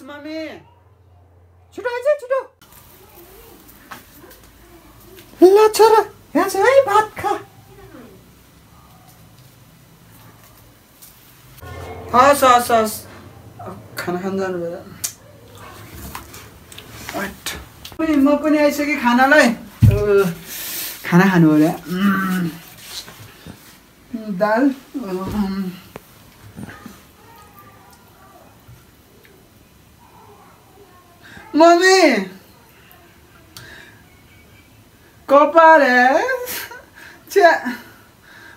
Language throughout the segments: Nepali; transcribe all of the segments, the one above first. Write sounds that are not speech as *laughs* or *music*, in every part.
마스마미 주로 하자 주로 일로 쳐라 야서 이 밭카 아싸 아싸 아싸 खाना खान जानु पनि म पनि आइसकेँ खानालाई खाना खानु होला दाल मम्मी! कपाल हे? छ्या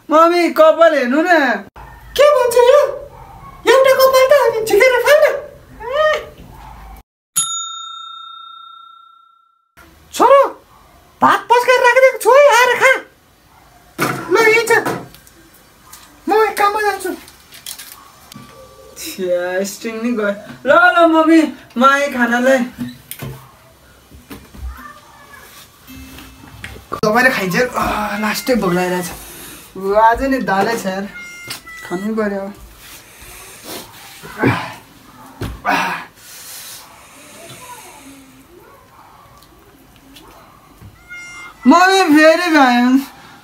मम्मी कपाल हेर्नु न के भन्छ यो एउटा कपाल त अनि झिकेर फाल्न छोरो भात पस्काएर राखिदिएको छु है आएर खा ल यही छ म एक काममा जान्छु छ्या स्ट्रिङ नि गयो ल ल मम्मी म आएँ खानालाई तपाईँले खाइन्छ लास्टै भोक लागिरहेछ ऊ, आज नि दालै छ यार खानै पऱ्यो मम्मी फेरि भयो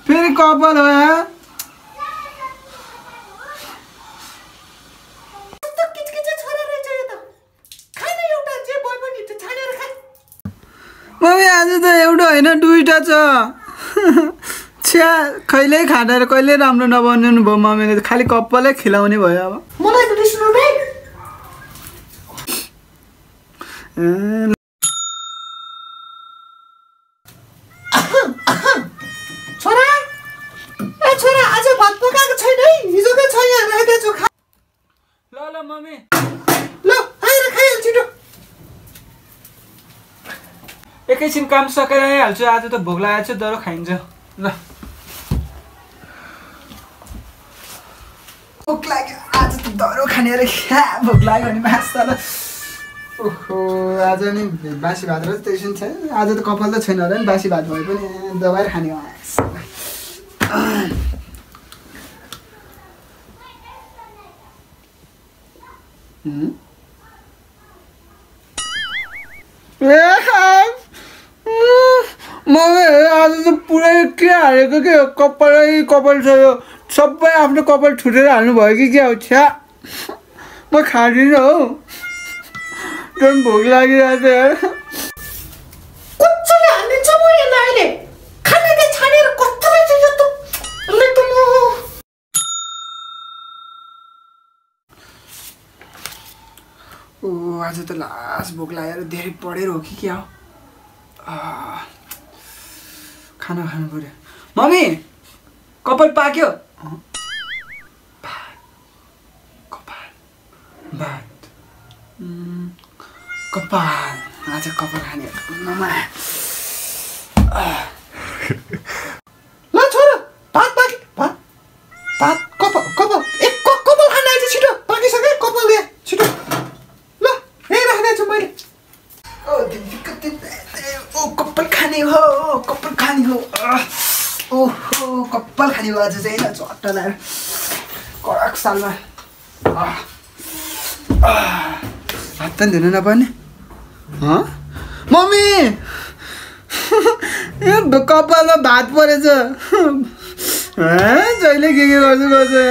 फेरि कपाल हो मम्मी आज त एउटा होइन दुईवटा छ। *laughs* छ्या कहिल्यै खाँदा कहिल्यै राम्रो नबनाउनु भयो मम्मीले त खालि कपालै खिलाउने भयो अब। मलाई त रिस उठ्यो। ए, छोरा? ए छोरा आज भात पकाएको छैन है? हिजोकै छ यहाँ राखिदिएछु खा। ल ल मम्मी। ल आएर खाइहाल छिटो। एकैछिन काम सकेर आइहाल्छु आज त भोक लागेको छ डरो खाइन्छ। ल। भोक लाग्यो आज त डरो खाने अरे क्या भोक लाग्यो भने मास्ता ल ओहो आज नि बासी भात र टेन्सन छ। आज त कपाल त छैन होला नि बासी भात भए पनि दबाएर खाने? ए मम्मी आज त पुरै के हालेको के हो कपालै कपाल छ यो सबै आफ्नो कपाल छुटेर हाल्नु भयो कि क्या हो छ्या म खाँदिनँ हौ झन् भोक लागिरहेको छ ओ आज त लास्ट भोक लागेर धेरै पढेर हो कि क्या हो खाना खानु पऱ्यो मम्मी कपाल पाक्यो। भात। कपाल। आज कपाल खाने। ममा ओहो कपाल खाने आज चाहिँ होइन चट्ट लगाएर कडक सालमा हात त धुनु नपर्ने? मम्मी कपालमा भात परेछ? जहिले के के गर्छु गर्छु